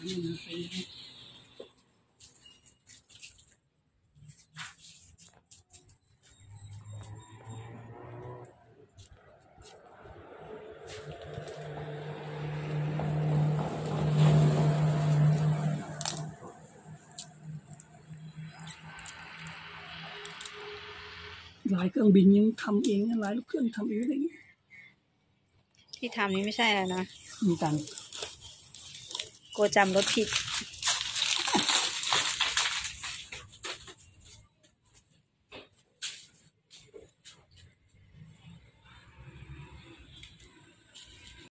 หลายเครื่องบินยังทำเองนะหลายเครื่องทำเองอะไรอย่างเงี้ยที่ทำนี้ไม่ใช่แล้วนะ มีตังค์ กลัวจำรถผิด